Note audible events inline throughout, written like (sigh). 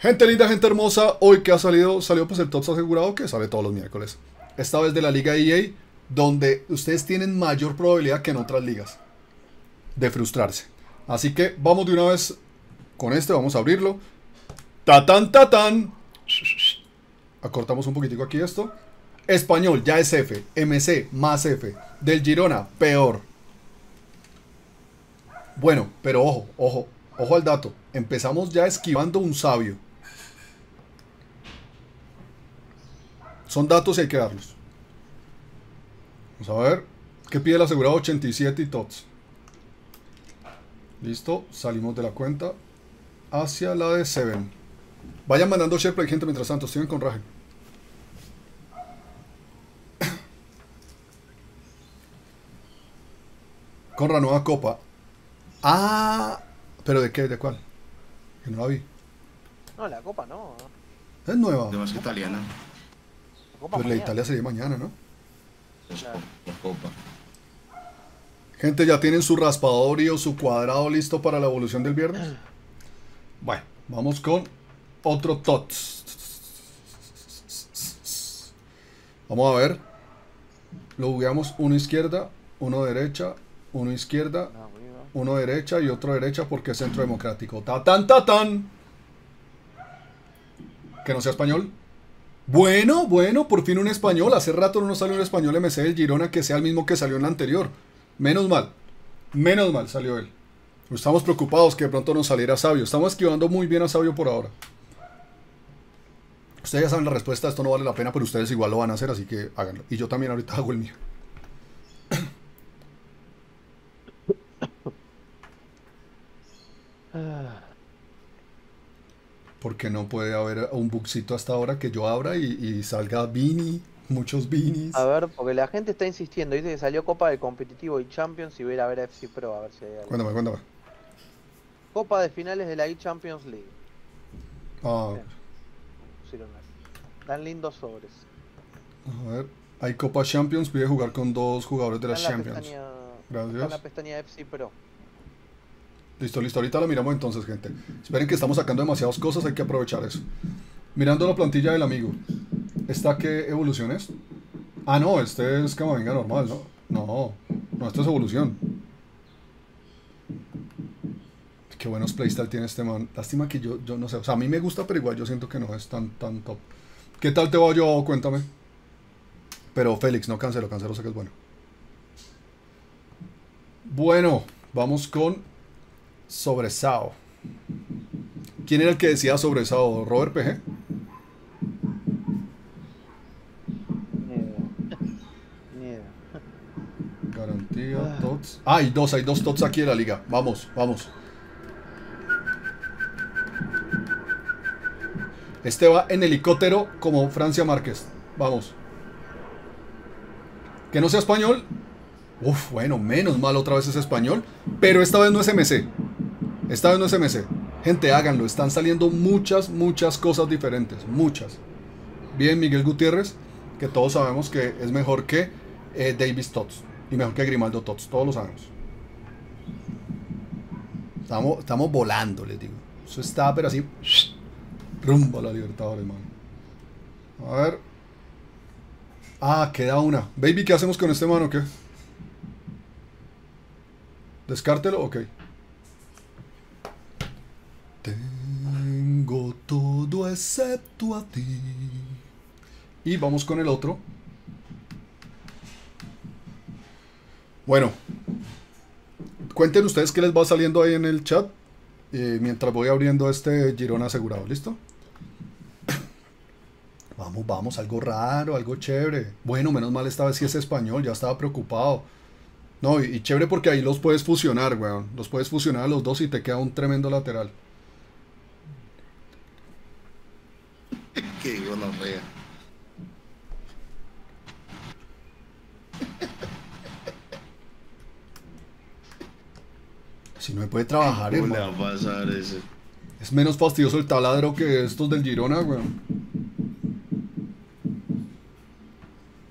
Gente linda, gente hermosa, hoy que ha salido, salió pues el TOTS asegurado que sale todos los miércoles. Esta vez de la liga EA, donde ustedes tienen mayor probabilidad que en otras ligas de frustrarse. Así que vamos de una vez con este, vamos a abrirlo. ¡Tatán, tatán! Acortamos un poquitico aquí esto. Español, ya es F. MC, más F. Del Girona, peor. Bueno, pero ojo, ojo, ojo al dato. Empezamos ya esquivando un sabio. Son datos y hay que darlos. Vamos a ver. ¿Qué pide el asegurado? 87 y TOTS. Listo. Salimos de la cuenta. Hacia la de 7. Vayan mandando SharePlay, gente, mientras tanto. Estoy con Raje. (coughs) Con la nueva copa. Ah, pero ¿de qué? ¿De cuál? Que no la vi. No, la copa no. Es nueva. De más que italiana. La copa Pues la mañana. Italia sería mañana, ¿no? Claro. la copa. Gente, ¿ya tienen su raspador y o su cuadrado listo para la evolución del viernes? (clears throat) Bueno, vamos con otro TOTS. Vamos a ver. Lo bugueamos uno izquierda, uno derecha, uno izquierda, uno derecha y otro derecha porque es centro democrático. Ta tan ta tan. Que no sea español. Bueno, bueno, por fin un español. Hace rato no nos salió un español MC del Girona que sea el mismo que salió en la anterior. Menos mal. Menos mal salió él. Estamos preocupados que de pronto nos saliera Sabio. Estamos esquivando muy bien a Sabio por ahora. Ustedes ya saben la respuesta, esto no vale la pena, pero ustedes igual lo van a hacer, así que háganlo. Y yo también ahorita hago el mío. Porque no puede haber un bugcito hasta ahora que yo abra y, y salga Vini, muchos Vinis. A ver, porque la gente está insistiendo. Dice que salió Copa de Competitivo y Champions y voy a ir a ver a FC Pro a ver si hay algo. Cuéntame, cuéntame. Copa de finales de la E-Champions League. Ah, ahí. Dan lindos sobres. a ver. Hay Copa Champions, pide jugar con dos jugadores de en la Champions. pestaña- Gracias. está en la pestaña de FC Pro. Listo, listo. Ahorita la miramos entonces, gente. Esperen que estamos sacando demasiadas cosas, hay que aprovechar eso. Mirando la plantilla del amigo. ¿Esta qué evolución es? Ah, no, este es venga normal, ¿no? No, no, esto es evolución. Qué buenos playstyle tiene este man. Lástima que yo, yo no sé. O sea, a mí me gusta, pero igual yo siento que no es tan, tan top. ¿Qué tal te va yo? Cuéntame. Pero Félix, no cancelo, cancelo, sé que es bueno. Bueno, vamos con Sobresao. ¿Quién era el que decía Sobresao? ¿Robert PG? Garantía, TOTS. Ah, hay dos, hay dos TOTS aquí en la liga. Vamos, vamos. Este va en helicóptero como Francia Márquez. Vamos. Que no sea español. Uf, bueno, menos mal otra vez es español. Pero esta vez no es MC. Esta vez no es MC. Gente, háganlo. Están saliendo muchas, muchas cosas diferentes. Muchas. Bien, Miguel Gutiérrez, que todos sabemos que es mejor que eh, Davis Tots. Y mejor que Grimaldo Tots. Todos lo sabemos. Estamos, estamos volando, les digo. Eso está, pero así. Rumbo a la Libertadores, hermano. A ver. Ah, queda una. Baby, ¿qué hacemos con este mano qué? Descártelo, ok. Todo excepto a ti. Y vamos con el otro. Bueno. Cuenten ustedes qué les va saliendo ahí en el chat. eh, mientras voy abriendo este Girona asegurado. ¿Listo? (coughs) Vamos, vamos, algo raro, algo chévere. Bueno, menos mal esta vez sí es español, ya estaba preocupado. No, y, y chévere porque ahí los puedes fusionar, weón. Los puedes fusionar a los dos y te queda un tremendo lateral. Qué gonorrea. Si no me puede trabajar, ¿Cómo le hermano. va a pasar ese? Es menos fastidioso el taladro que estos del Girona, weón.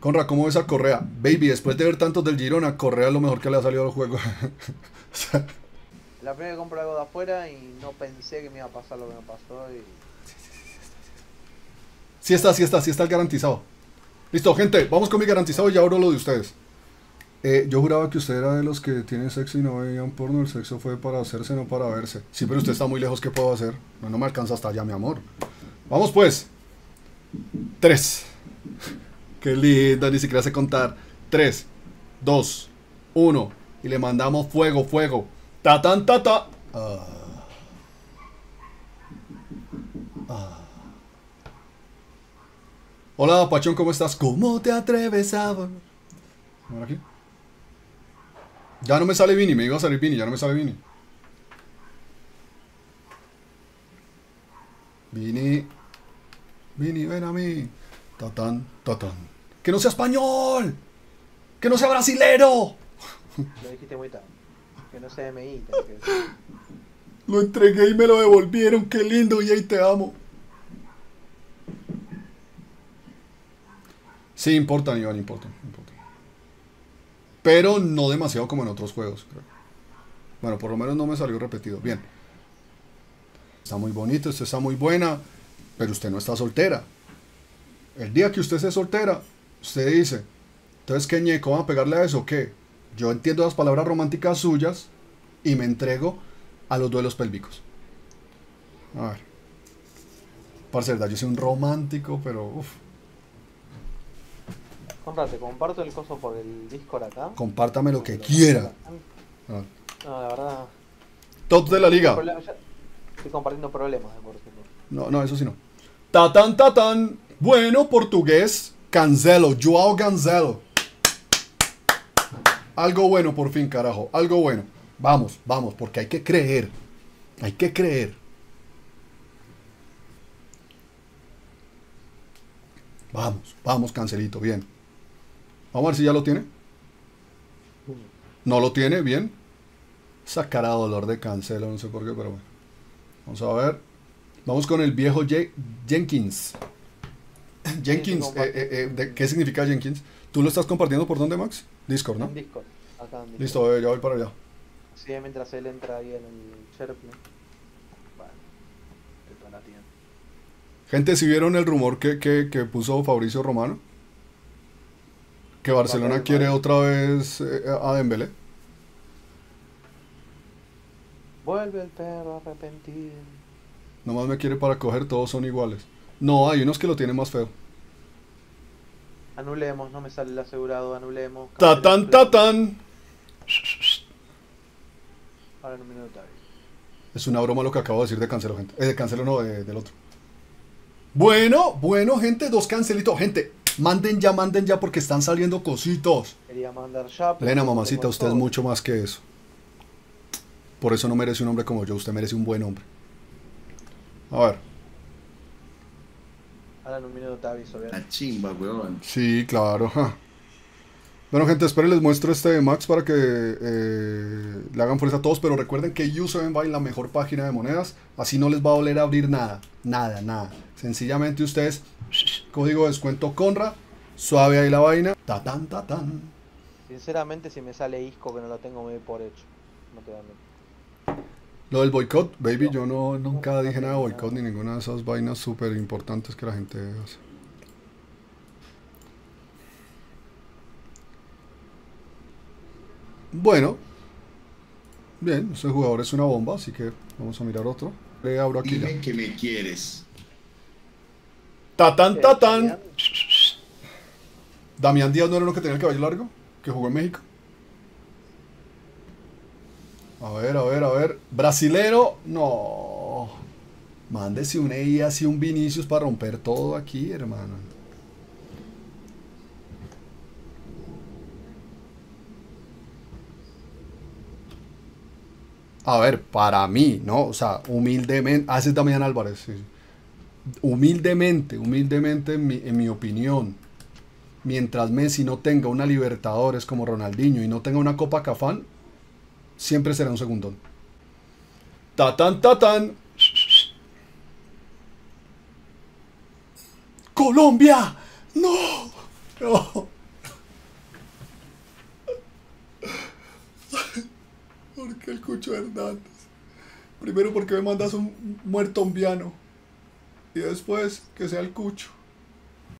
Conra, ¿cómo ves a Correa? Baby, después de ver tantos del Girona, Correa es lo mejor que le ha salido al juego. (laughs) La primera que compro algo de afuera y no pensé que me iba a pasar lo que me pasó y Sí está, sí está, está el garantizado. Listo, gente, vamos con mi garantizado y ya lo de ustedes. Eh, yo juraba que usted era de los que tienen sexo y no veían porno. El sexo fue para hacerse, no para verse. Sí, pero usted está muy lejos. ¿Qué puedo hacer? No, no me alcanza hasta allá, mi amor. Vamos pues. Tres. (laughs) Qué lindo, ni siquiera sé contar. Tres, dos, uno. Y le mandamos fuego, fuego. Ta tan ta ta. Ah. Hola, Pachón, ¿cómo estás? ¿Cómo te atreves a aquí. Ya no me sale Vini, me iba a salir Vini, ya no me sale Vini. Vini. Vini, ven a mí. Tatán, tatán. ¡Que no sea español! ¡Que no sea brasilero! Lo dijiste muy tarde. Que no sea MI, que. Lo entregué y me lo devolvieron. ¡Qué lindo! Y ahí te amo. Sí, importan, Iván, importan. Pero no demasiado como en otros juegos, creo. Bueno, por lo menos no me salió repetido. Bien. Está muy bonito, usted está muy buena, pero usted no está soltera. El día que usted esté soltera, usted dice, entonces, ¿qué ñeco? ¿Van a pegarle a eso o qué? Yo entiendo las palabras románticas suyas y me entrego a los duelos pélvicos. A ver. Parce, verdad, yo soy un romántico, pero uff. Conrad, te comparto el coso por el Discord acá. Compártame lo que quiera. Ah. No, la verdad. Top de la liga. Estoy compartiendo problemas de por sí. No, no, eso sí no. Tatán, tatán. Bueno, portugués. Cancelo. Joao Cancelo. Algo bueno por fin, carajo. Algo bueno. Vamos, vamos, porque hay que creer. Hay que creer. Vamos, vamos, Cancelito, bien. Vamos a ver si ya lo tiene. No lo tiene, bien. De dolor de Cancelo, no sé por qué, pero bueno. Vamos a ver. Vamos con el viejo Je- Jenkins. Jenkins, sí, eh, eh, eh, de- ¿qué significa Jenkins? ¿Tú lo estás compartiendo por dónde, Max? Discord, ¿no? En Discord. Acá en Discord. Listo, eh, ya voy para allá. Sí, mientras él entra ahí en el SharePlay. Tienda. Gente, si vieron el rumor que, que- que puso Fabricio Romano? Que Barcelona quiere otra vez eh, a Dembélé. Vuelve el perro arrepentido. Nomás me quiere para coger, todos son iguales. No, hay unos que lo tienen más feo. Anulemos, no me sale el asegurado, anulemos. Tatán, tatán. Ahora en un minuto. Es una broma lo que acabo de decir de cancelo, gente. Eh, de cancelo no, de- del otro. Bueno, bueno, gente, dos cancelitos. Gente, manden ya, manden ya porque están saliendo cositos. Quería mandar ya. pero no mamacita, usted es mucho más que eso. Por eso no merece un hombre como yo, usted merece un buen hombre. A ver, Ahora minuto te aviso. La chimba, weón. sí, claro. ja. Bueno, gente, esperen, les muestro este de Max para que eh, le hagan fuerza a todos. Pero recuerden que U7 Buy la mejor página de monedas. Así no les va a doler abrir nada. Nada, nada. Sencillamente ustedes, código de descuento Conra, suave ahí la vaina. Tatán, tatán. Sinceramente, si me sale Isco que no lo tengo, me doy por hecho. No te voy a mentir. Lo del boicot, baby, yo no nunca dije nada de boicot ni ninguna de esas vainas súper importantes que la gente hace. Bueno, bien, ese jugador es una bomba, así que vamos a mirar otro. Le abro aquí ya. Dime que me quieres. Tatán, tatán. Damián? Díaz no era uno que tenía el cabello largo, que jugó en México. A ver, a ver, a ver. Brasilero, no. Mándese un EI así, un Vinicius para romper todo aquí, hermano. A ver, para mí, ¿no? O sea, humildemente. Ah, ese es Damián Álvarez, sí. sí. Humildemente, humildemente, en mi, en mi opinión. Mientras Messi no tenga una Libertadores como Ronaldinho y no tenga una Copa Cafán, siempre será un segundón. Tatán, tatán. Colombia. No. No. (laughs) ¿Por qué el Cucho Hernández? Primero porque me mandas un muerto ombiano. Y después que sea el Cucho.